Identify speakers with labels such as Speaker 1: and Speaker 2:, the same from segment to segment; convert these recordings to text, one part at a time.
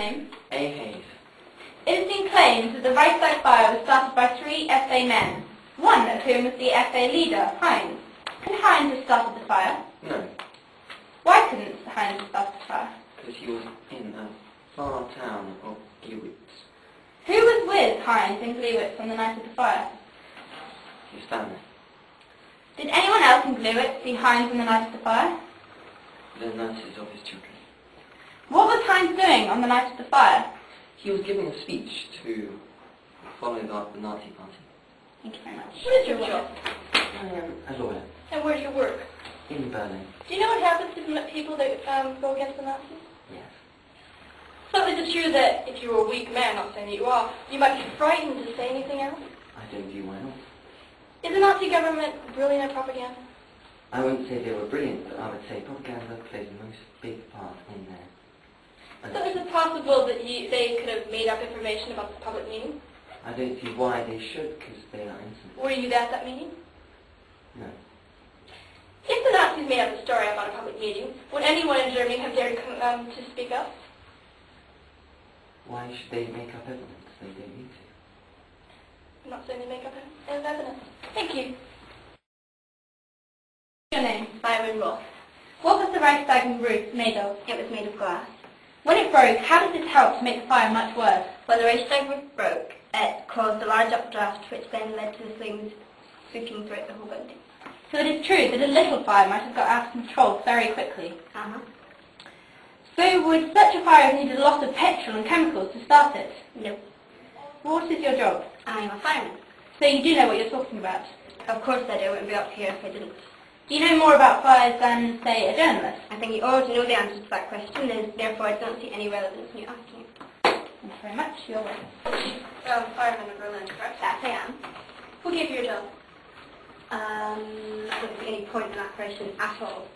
Speaker 1: name?
Speaker 2: A. Hayes.
Speaker 1: It has been claimed that the Reichstag fire was started by three SA men, one of whom was the SA leader, Heinz. Could Heinz have started the fire?
Speaker 2: No,
Speaker 1: Why couldn't Heinz have started the fire?
Speaker 2: because he was in a far town of Gliwice.
Speaker 1: Who was with Heinz in Gliwice on the night of the fire?
Speaker 2: His family.
Speaker 1: Did anyone else in Gliwice see Heinz on the night of the fire?
Speaker 2: The nurses of his children.
Speaker 1: What was Heinz doing on the night of the fire?
Speaker 2: He was giving a speech to follow the, the Nazi party.
Speaker 1: Thank you very much.
Speaker 3: What is your job?
Speaker 2: I am a lawyer
Speaker 3: And where's your work?
Speaker 2: in Berlin.
Speaker 3: Do you know what happens to people that um, go against the Nazis?
Speaker 2: Yes.
Speaker 3: So is it true that if you were a weak man, not saying that you are, you might be frightened to say anything else?
Speaker 2: I don't view why not.
Speaker 3: Is the Nazi government brilliant at propaganda?
Speaker 2: I wouldn't say they were brilliant, but I would say propaganda plays the most big part in there.
Speaker 3: So is it possible that you, they could have made up information about the public meeting?
Speaker 2: I don't see why they should, because they are innocent.
Speaker 3: Were you at that meeting?
Speaker 2: No.
Speaker 3: If the Nazis made up a story about a public meeting, would anyone in Germany have dared come, um, to speak up?
Speaker 2: Why should they make up evidence? They don't need to.
Speaker 3: I'm not saying they make up evidence. Thank you.
Speaker 1: Your name?
Speaker 3: Byron Roth.
Speaker 1: What was the Reichstag roof made of?
Speaker 3: It was made of glass.
Speaker 1: When it broke, how did this help to make the fire much worse?
Speaker 3: When the Reichstag roof broke, it caused a large updraft which then led to the flames sweeping throughout the whole building.
Speaker 1: So it is true that a little fire might have got out of control very quickly.
Speaker 3: Uh-huh.
Speaker 1: So would such a fire have needed a lot of petrol and chemicals to start it?
Speaker 3: No.
Speaker 1: What is your job?
Speaker 3: I'm a fireman.
Speaker 1: So you do know what you're talking about.
Speaker 3: Of course I do. I wouldn't be up here if I didn't.
Speaker 1: Do you know more about fires than, say, a journalist?
Speaker 3: I think you already know the answer to that question, and therefore I don't see any relevance in you asking it.
Speaker 1: Thank you very much. You're welcome.
Speaker 3: Um, fireman in Berlin, correct? That I am. Who gave you your job? Um, I don't see any point in that question at all.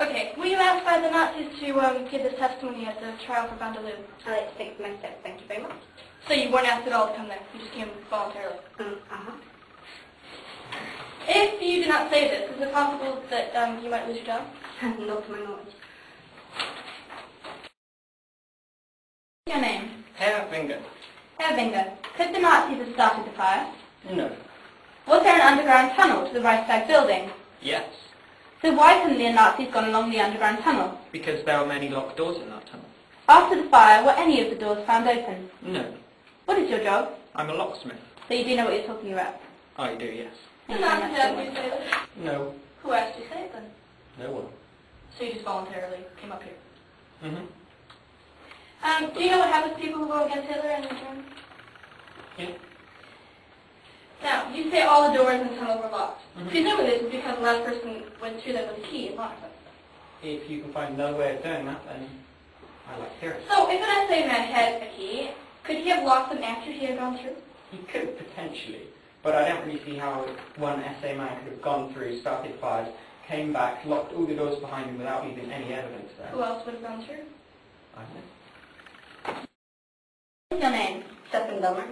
Speaker 3: Okay, were you asked by the Nazis to um, give this testimony at the trial for van der Lubbe? I like to take my steps, thank you very much. So you weren't asked at all to come there, you just came voluntarily? Mm, uh-huh. If you do not say this, is it possible that um, you might lose your job? Not to my knowledge.
Speaker 1: Your name?
Speaker 4: Herr Wingurth.
Speaker 1: Herr Could the Nazis have started the fire?
Speaker 4: No.
Speaker 1: Was there an underground tunnel to the Reichstag building?
Speaker 4: Yes.
Speaker 1: So why couldn't the Nazis gone along the underground tunnel?
Speaker 4: Because there were many locked doors in that tunnel.
Speaker 1: After the fire, were any of the doors found open?
Speaker 4: No.
Speaker 1: What is your job?
Speaker 4: I'm a locksmith.
Speaker 1: So you do know what you're talking about.
Speaker 4: I do, yes.
Speaker 1: Thank
Speaker 3: The
Speaker 1: you very
Speaker 3: Nazis
Speaker 1: much.
Speaker 3: asked you to say this?
Speaker 4: No.
Speaker 3: Who asked you to say it then?
Speaker 4: No one.
Speaker 3: So you just voluntarily came up here.
Speaker 4: Mm-hmm.
Speaker 3: Um, do you know what happens to people who go against Hitler in Germany?
Speaker 4: Yeah.
Speaker 3: Now, you say all the doors in the tunnel were locked.
Speaker 4: Mhm.
Speaker 3: Presumably this is because the last person went through them with a key and locked them.
Speaker 4: If you can find no way of doing that, then I like to hear it.
Speaker 3: So, if an SA man had a key, could he have locked them after he had gone through?
Speaker 4: He could potentially, but I don't really see how one SA man could have gone through, started fires, came back, locked all the doors behind him without leaving any evidence there.
Speaker 3: Who else would have gone through?
Speaker 4: I don't know.
Speaker 1: What is your name?
Speaker 3: Stefan Delmer.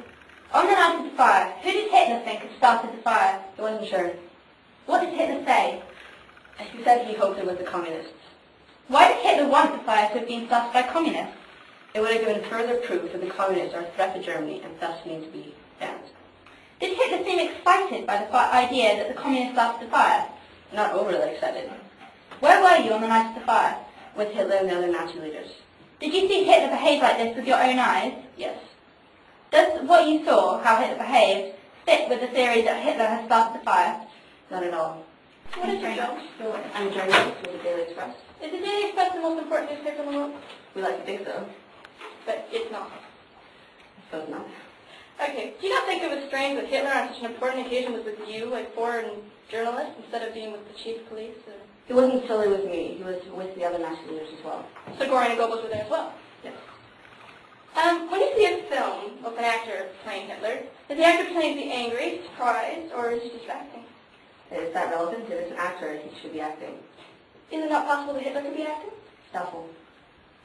Speaker 1: On the night of the fire, who did Hitler think had started the fire?
Speaker 3: He wasn't sure.
Speaker 1: What did Hitler say?
Speaker 3: He said he hoped it was the communists.
Speaker 1: Why did Hitler want the fire to have been started by communists?
Speaker 3: It would have given further proof that the communists are a threat to Germany and thus need to be banned.
Speaker 1: Did Hitler seem excited by the idea that the communists started the fire?
Speaker 3: Not overly excited.
Speaker 1: Where were you on the night of the fire?
Speaker 3: With Hitler and the other Nazi leaders.
Speaker 1: Did you see Hitler behave like this with your own eyes?
Speaker 3: Yes.
Speaker 1: Does what you saw, how Hitler behaved, fit with the theory that Hitler has started the fire?
Speaker 3: Not at all.
Speaker 1: What is your job?
Speaker 3: I'm a journalist with the Daily Express. Is the Daily Express the most important newspaper in the world? We like to think so. But it's not. I suppose not. Okay, do you not think it was strange that Hitler on such an important occasion was with you, a foreign journalist, instead of being with the chief of police? Or... He wasn't solely with me. He was with the other Nazi leaders as well. So Goring and Goebbels were there as well? Yes. Um, when you see a film with an actor playing Hitler, is the actor playing to be angry, surprised, or is he just acting? Is that relevant? If it's an actor, he should be acting. Is it not possible that Hitler could be acting? Doubtful.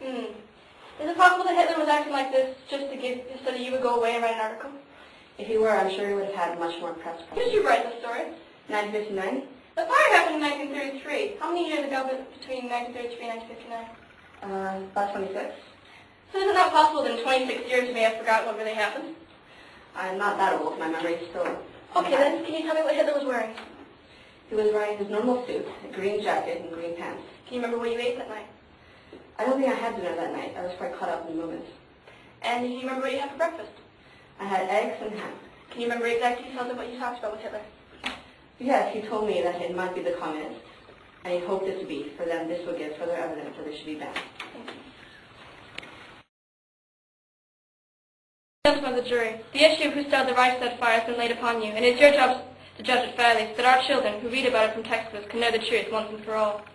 Speaker 3: Hmm. Is it possible that Hitler was acting like this just to give, so that you would go away and write an article? If he were, I'm sure he would have had much more press. When did you write the story? 1959. The fire happened in 1933. How many years ago be- between 1933 and 1959? Uh, about 26. So is it not possible that in 26 years you may have forgotten what really happened?
Speaker 5: I'm not that old. My memory's still...
Speaker 3: Okay, then, can you tell me what Hitler was wearing?
Speaker 5: He was wearing his normal suit, a green jacket, and green pants.
Speaker 3: Can you remember what you ate that night?
Speaker 5: I don't think I had dinner that night. I was quite caught up in the moment.
Speaker 3: And you remember what you had for breakfast?
Speaker 5: I had eggs and ham.
Speaker 3: Can you remember exact details of what you talked about with Hitler?
Speaker 5: Yes, he told me that it might be the communists, and he hoped it to be. For them, this would give further evidence that they should be banned.
Speaker 3: Gentlemen of the jury, the issue of who started the Reichstag fire has been laid upon you, and it is your job to judge it fairly, so that our children, who read about it from textbooks, can know the truth once and for all.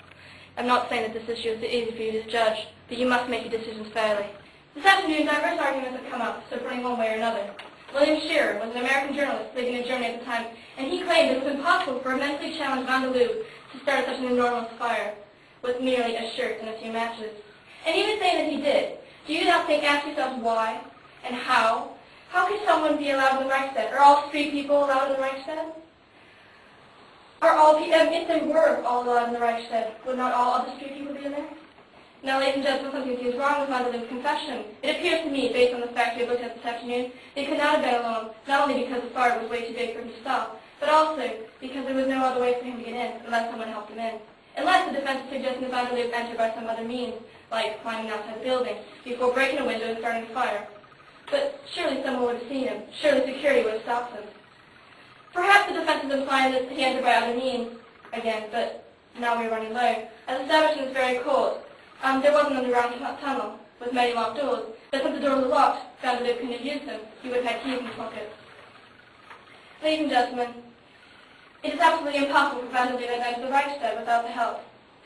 Speaker 3: I'm not saying that this issue is easy for you to judge, but you must make your decisions fairly. This afternoon, diverse arguments have come up, supporting one way or another. William Shirer was an American journalist living in Germany at the time, and he claimed it was impossible for a mentally challenged van to start such an enormous fire with merely a shirt and a few matches. And even saying that he did, do you now think, ask yourselves why? And how? How could someone be allowed in the Reichstag? Are all street people allowed in the Reichstag? Are all pe- um, if they were all allowed in the Reichstag, would not all other street people be in there? Now, ladies and gentlemen, something seems wrong with van confession. It appears to me, based on the facts we looked at this afternoon, he could not have been alone, not only because the fire was way too big for him to stop, but also because there was no other way for him to get in unless someone helped him in. Unless the defense is suggesting that van entered by some other means, like climbing outside the building, before breaking a window and starting a fire. But surely someone would have seen him. Surely security would have stopped him. Perhaps the defense is implying that he entered by other means again, but now we're running low. As established in this very court, um, there was an underground tu- tunnel with many locked doors, but since the doors were locked, der Lubbe couldn't have used them. He would have had keys in his pockets. Ladies and gentlemen, it is absolutely impossible for van der Lubbe to enter the Reichstag without the help.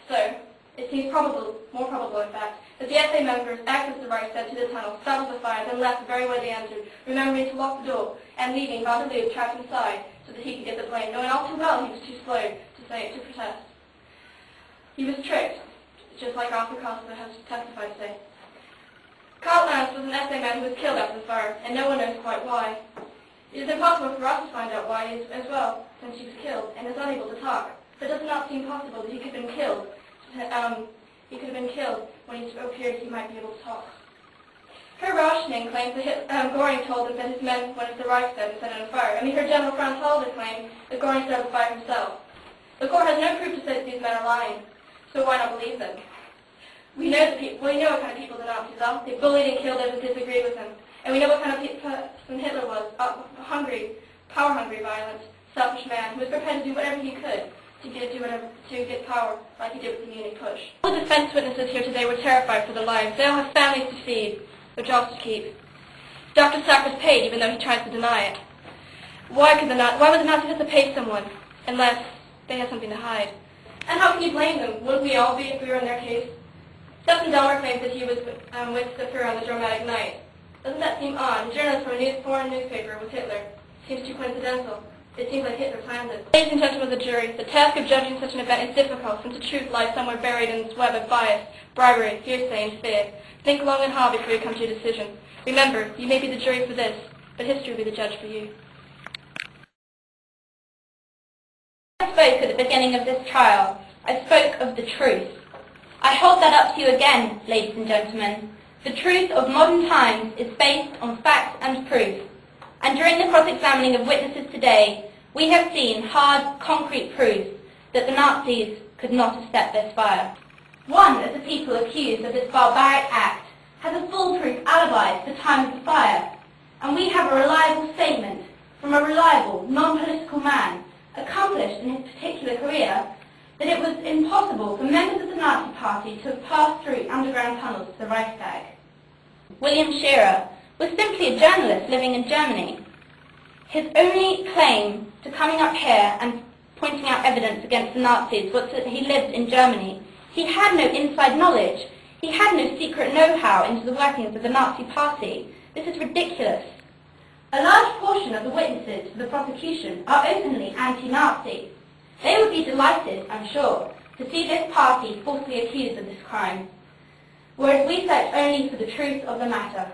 Speaker 3: So, it seems probable, more probable in fact, that the SA members accessed the Reichstag to the tunnel, startled the fire, then left the very way they entered, remembering to lock the door, and leaving van der Lubbe trapped inside so that he could get the blame, knowing all too well he was too slow to say it to protest. He was tricked, just like Arthur Koestler has testified today. Karl Ernst was an SA man who was killed after the fire, and no one knows quite why. It is impossible for us to find out why as as well, since he was killed and is unable to talk. But it does not seem possible that he could have been killed. Um, he could have been killed when he appeared he might be able to talk. Herr Rauschning claims that um, Goring told him that his men went to Reichstag and set it on fire. And we heard General Franz Halder claim that Goring started the fire himself. The court has no proof to say that these men are lying, so why not believe them? We know the people, we know what kind of people the Nazis are. They bullied and killed those who disagreed with them. And we know what kind of person Hitler was, uh, hungry, power-hungry, violent, selfish man who was prepared to do whatever he could to get, whatever, to get power, like he did with the Munich Putsch. All the defense witnesses here today were terrified for their lives. They all have families to feed, jobs to keep. Dr. Sack was paid, even though he tries to deny it. Why could the Na- why would the Nazis have to pay someone unless they had something to hide? And how can you blame them? Wouldn't we all be if we were in their case? Stephen Delmer claims that he was um, with the on the dramatic night. Doesn't that seem odd? A journalist from a news, foreign newspaper with Hitler. Seems too coincidental. It seems like Hitler planned it. Ladies and gentlemen of the jury, the task of judging such an event is difficult since the truth lies somewhere buried in this web of bias, bribery, hearsay, and fear. Think long and hard before you come to a decision. Remember, you may be the jury for this, but history will be the judge for you.
Speaker 1: I spoke at the beginning of this trial. I spoke of the truth. I hold that up to you again, ladies and gentlemen. The truth of modern times is based on facts and proof. And during the cross-examining of witnesses today, we have seen hard, concrete proof that the Nazis could not have set this fire. One of the people accused of this barbaric act has a foolproof alibi at the time of the fire, and we have a reliable statement from a reliable, non-political man, accomplished in his particular career, that it was impossible for members of the Nazi Party to have passed through underground tunnels to the Reichstag. William Shirer was simply a journalist living in Germany. His only claim to coming up here and pointing out evidence against the Nazis was that he lived in Germany. He had no inside knowledge. He had no secret know-how into the workings of the Nazi Party. This is ridiculous. A large portion of the witnesses for the prosecution are openly anti-Nazi. They would be delighted, I'm sure, to see this party falsely accused of this crime, whereas we search only for the truth of the matter.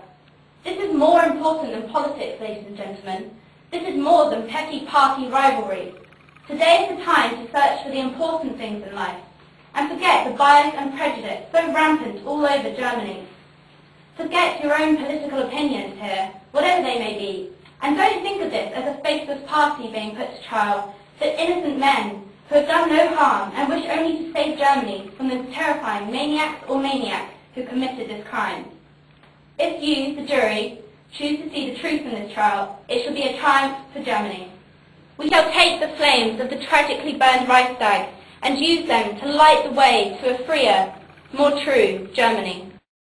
Speaker 1: This is more important than politics, ladies and gentlemen. This is more than petty party rivalry. Today is the time to search for the important things in life and forget the bias and prejudice so rampant all over Germany. Forget your own political opinions here, whatever they may be, and don't think of this as a faceless party being put to trial, but innocent men who have done no harm and wish only to save Germany from the terrifying maniacs or maniac who committed this crime. If you, the jury, choose to see the truth in this trial, it shall be a triumph for Germany. We shall take the flames of the tragically burned Reichstag and use them to light the way to a freer, more true Germany.